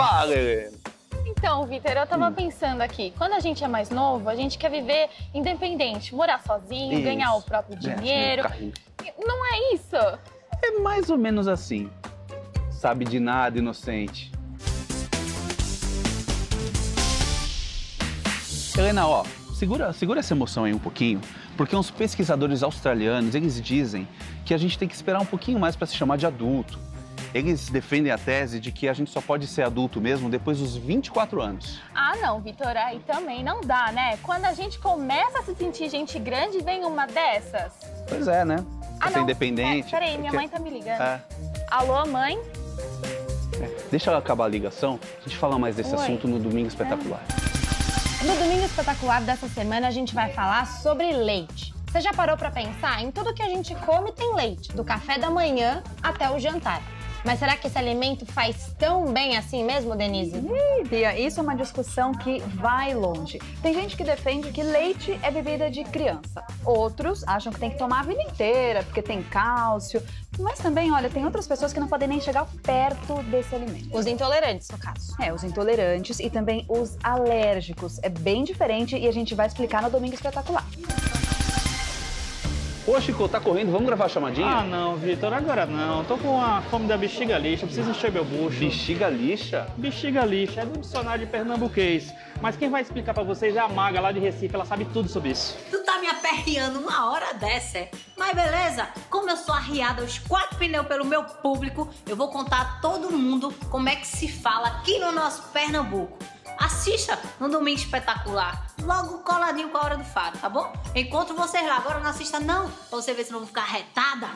Fala, Helena. Então, Vitor, eu tava pensando aqui, quando a gente é mais novo, a gente quer viver independente, morar sozinho, Isso. ganhar o próprio dinheiro. É. Não é isso? É mais ou menos assim. Sabe de nada, inocente. Helena, ó, segura, segura essa emoção aí um pouquinho, porque uns pesquisadores australianos, eles dizem que a gente tem que esperar um pouquinho mais para se chamar de adulto. Eles defendem a tese de que a gente só pode ser adulto mesmo depois dos 24 anos. Ah, não, Vitor, aí também não dá, né? Quando a gente começa a se sentir gente grande, vem uma dessas. Pois é, né? Ah, ser não. independente. É, peraí, minha mãe tá me ligando. É. Alô, mãe? Deixa ela acabar a ligação, a gente fala mais desse Oi. assunto no Domingo Espetacular. No Domingo Espetacular dessa semana, a gente vai falar sobre leite. Você já parou pra pensar? Em tudo que a gente come tem leite, do café da manhã até o jantar. Mas será que esse alimento faz tão bem assim mesmo, Denise? Ih, Bia, isso é uma discussão que vai longe. Tem gente que defende que leite é bebida de criança. Outros acham que tem que tomar a vida inteira, porque tem cálcio. Mas também, olha, tem outras pessoas que não podem nem chegar perto desse alimento. Os intolerantes, no caso. É, os intolerantes e também os alérgicos. É bem diferente e a gente vai explicar no Domingo Espetacular. Ô, Chico, tá correndo, vamos gravar a chamadinha? Ah, não, Vitor, agora não. Tô com a fome da bexiga lixa, preciso encher meu bucho. Bexiga lixa? Bexiga lixa é do dicionário de pernambuquês. Mas quem vai explicar pra vocês é a Maga lá de Recife, ela sabe tudo sobre isso. Tu tá me aperreando uma hora dessa, é? Mas beleza, como eu sou arriada aos quatro pneus pelo meu público, eu vou contar a todo mundo como é que se fala aqui no nosso Pernambuco. Assista no Domingo Espetacular, logo coladinho com a hora do fado, tá bom? Encontro vocês lá, agora não assista não, pra você ver se não vou ficar retada.